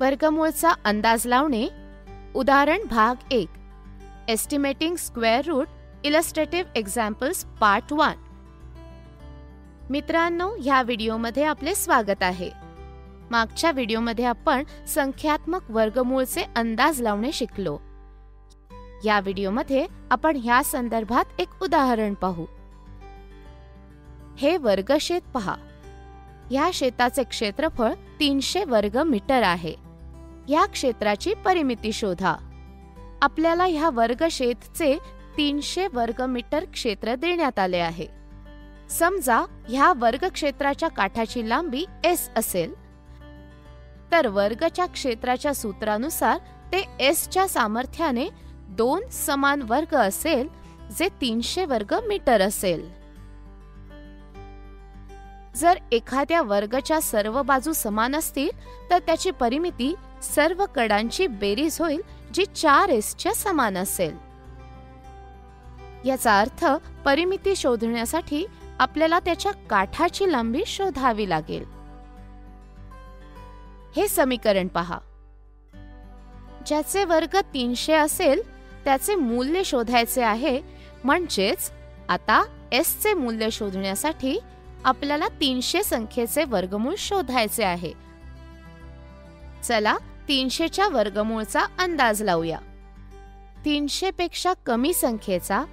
वर्गमूळचा अंदाज लावणे उदाहरण भाग एक. Estimating square root illustrative examples part one मित्रांनो ह्या व्हिडिओमध्ये आपले स्वागत आहे. मागच्या व्हिडिओमध्ये आपण संख्यात्मक वर्गमूळचे अंदाज लावणे शिकलो. या व्हिडिओमध्ये आपण ह्या संदर्भात एक उदाहरण पाहू. हे वर्गशेत पहा. ह्या शेताचे क्षेत्रफळ तीनशे वर्ग मीटर आहे. या क्षेत्राची परिमिती शोधा. आपल्याला ह्या वर्गशेतचे तीनशे वर्ग मीटर क्षेत्र देण्यात आले आहे. समजा ह्या वर्ग क्षेत्राच्या काठाची लांबी एस असेल तर वर्गच्या क्षेत्राच्या सूत्रानुसार ते एसच्या सामर्थ्याने दोन समान वर्ग असेल जे तीनशे वर्ग मीटर असेल. जर एखाद्या वर्गच्या सर्व बाजू समान असतील तर त्याची परिमिती सर्व कडांची बेरीज होईल जी चार एसच्या समान असेल. याचा अर्थ परिमिती शोधण्यासाठी आपल्याला त्याच्या काठाची लांबी शोधावी लागेल. हे समीकरण पहा. ज्याचे वर्ग तीनशे असेल त्याचे मूल्य शोधायचे आहे म्हणजेच आता एस चे मूल्य शोधण्यासाठी आपल्याला तीनशे संख्येचे वर्गमूळ शोधायचे आहे. चला तीनशेच्या वर्गमूळचा अंदाज लावूया. तीनशे पेक्षा कमी संख्येचा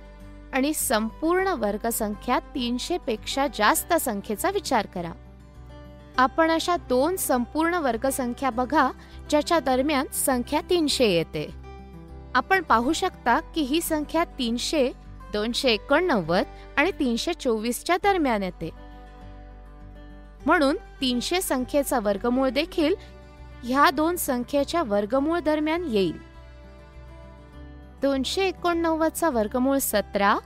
आणि संपूर्ण वर्गसंख्या तीनशे पेक्षा जास्त संख्येचा विचार करा. आपण अशा दोन संपूर्ण वर्गसंख्या बघा ज्याच्या दरम्यान संख्या तीनशे येते. आपण पाहू शकता की ही संख्या तीनशे दोनशे एकोणनव्वद आणि तीनशे चोवीसच्या दरम्यान येते. म्हणून तीनशे संख्येचा वर्गमूळ देखील ह्या दोन संख्येच्या वर्गमूळ दरम्यान येईल. दोनशे एकोणनव्वदचा वर्गमूळ सतरा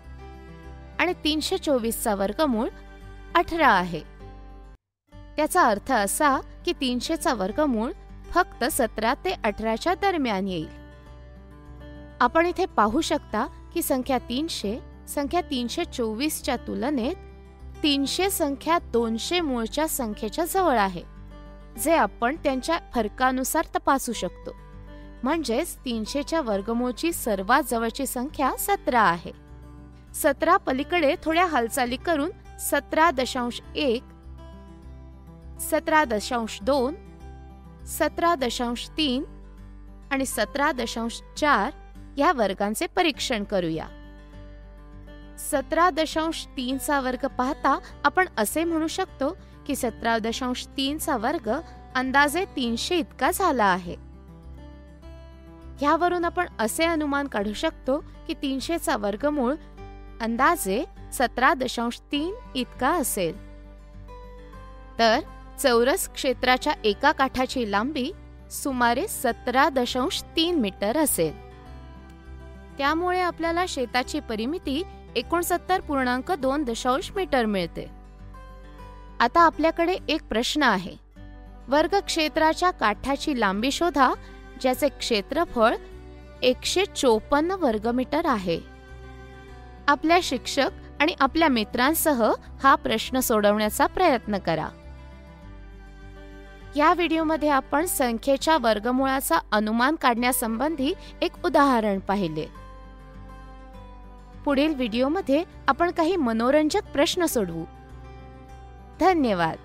आणि तीनशे चोवीसचा वर्गमूळ अठरा आहे. त्याचा अर्थ असा की तीनशेचा वर्गमूळ फक्त सतरा ते अठराच्या दरम्यान येईल. आपण इथे पाहू शकता की संख्या तीनशे संख्या तीनशे चोवीसच्या तुलनेत तीनशे संख्या दोनशे मूळच्या संख्येच्या जवळ आहे जे आपण त्यांच्या फरकानुसार तपासू शकतो. म्हणजेच तीनशेच्या वर्गमूळची सर्वात जवळची संख्या सतरा आहे. सतरा पलीकडे थोड्या हालचाली करून सतरा दशांश एक सतरा दशांश दोन सतरा दशांश तीन आणि सतरा दशांश चार या वर्गांचे परीक्षण करूया. सतरा दशांश तीनचा वर्ग पाहता आपण असे म्हणू शकतो की सतरा दशांश तीनचा वर्ग अंदाजे तीनशे इतका झाला आहे. ह्यावरून आपण असे अनुमान काढू शकतो की तीनशेचा वर्गमूळ अंदाजे सतरा दशांश तीन इतका असेल. तर चौरस क्षेत्राच्या एका काठाची लांबी सुमारे सतरा दशांश तीन मीटर असेल. त्यामुळे आपल्याला शेताची परिमिती एकोणसत्तर पूर्णांक दोन दशांश मीटर मिळते. आता आपल्याकडे एक प्रश्न आहे. वर्ग क्षेत्राच्या काठाची लांबी शोधा ज्याचे क्षेत्रफळ एकशे चोपन्न वर्गमीटर आहे. आपल्या शिक्षक आणि आपल्या मित्रांसह हा प्रश्न सोडवण्याचा प्रयत्न करा. या व्हिडिओमध्ये आपण संख्येच्या वर्गमुळाचा अनुमान काढण्यासंबंधी एक उदाहरण पाहिले. पुढील व्हिडिओमध्ये आपण काही मनोरंजक प्रश्न सोडवू. धन्यवाद.